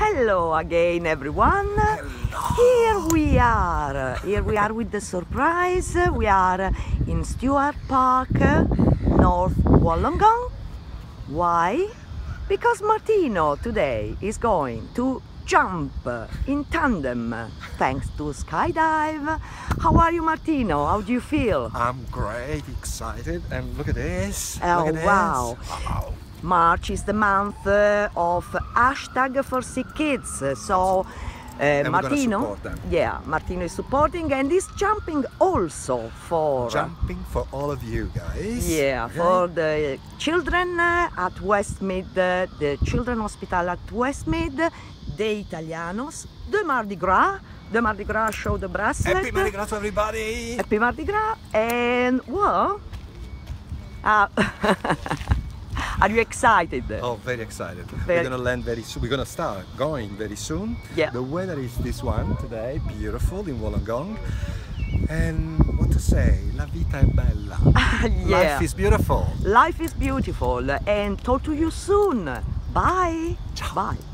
Hello again, everyone. Here we are. Here we are with the surprise. We are in Stuart Park, North Wollongong. Why? Because Martino today is going to jump in tandem thanks to skydive. How are you, Martino? How do you feel? I'm great, excited, and look at this. Oh, look at wow. This. wow. March is the month uh, of hashtag for sick kids. So uh, Martino, yeah, Martino is supporting and is jumping also for Jumping for all of you guys. yeah okay? for the children uh, at Westmead, uh, the Children Hospital at Westmead, De Italianos, the Mardi Gras, the Mardi Gras show the bracelet. Happy Mardi Gras to everybody! Happy Mardi Gras and well, uh, are you excited? Oh, very excited. Very- We're gonna land very soon. We're gonna start going very soon. Yeah. The weather is this one today, beautiful in Wollongong. And what to say? La vita è bella. yeah. Life is beautiful. Life is beautiful and talk to you soon. Bye. Ciao. Bye.